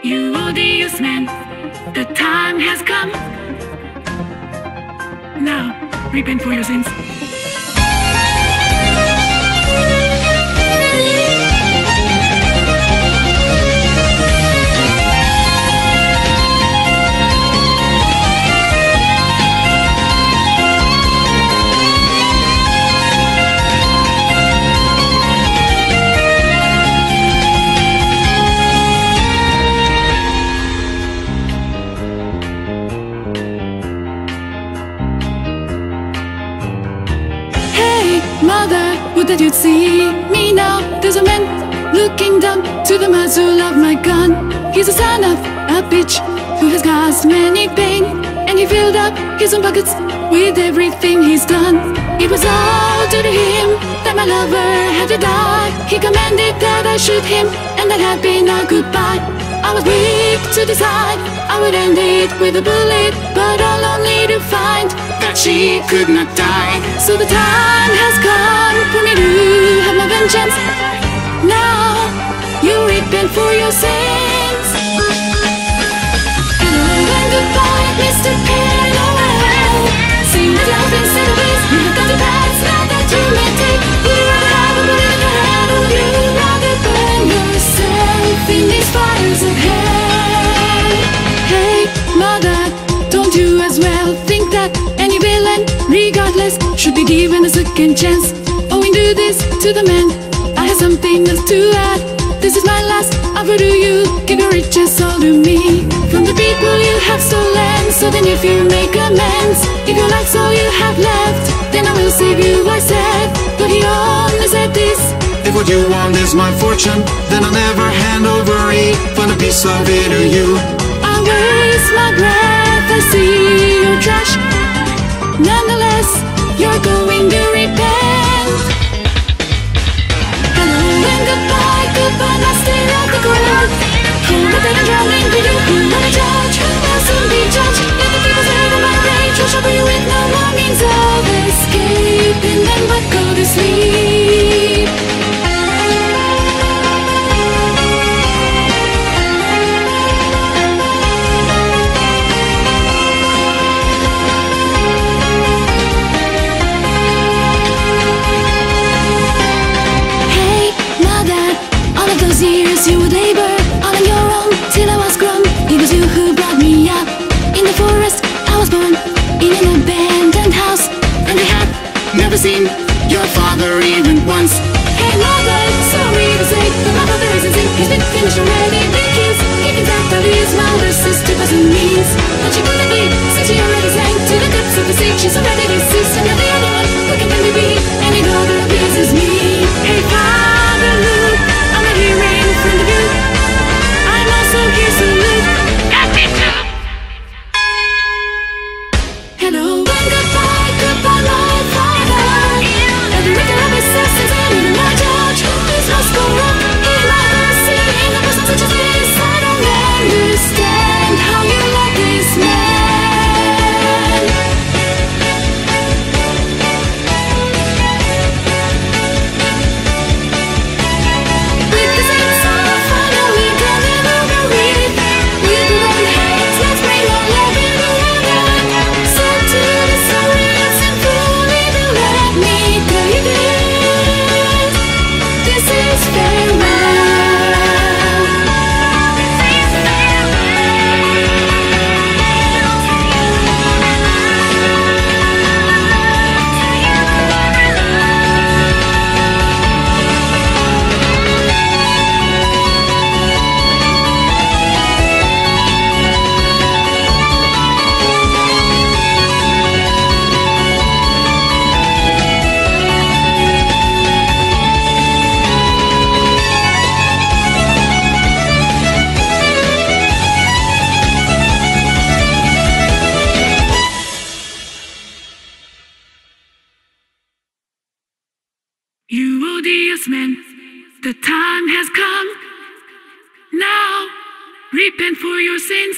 You odious man, the time has come. Now, repent for your sins. That you'd see me now? There's a man looking down to the muzzle of my gun. He's a son of a bitch who has caused many pain, and he filled up his own pockets with everything he's done. It was all due to him that my lover had to die. He commanded that I shoot him, and that had been our goodbye. I was weak to decide I would end it with a bullet, but all only to find that she could not die. So the time vengeance. Now you repent for your sins. Hello and goodbye, Mr. Noel. Sing the love instead of. You have got the past now that you may take. You rather have a your head, or you rather burn yourself in these fires of hell. Hey, mother, don't you as well think that any villain, regardless, should be given a second chance? To this, to the man, I have something else to add. This is my last offer to you. Give your riches all to me. From the people you have stolen, so then if you make amends, if you like all you have left, then I will save you. I said, but he only said this. If what you want is my fortune, then I'll never hand over even a piece of it to you. I waste my breath, I see your trash. Nonetheless, you're going to master of the crowd. Hold up and drowning for you, who Finished already. To the depths of the sea. She's already deceased, and you're the Man, the time has come. Now, repent for your sins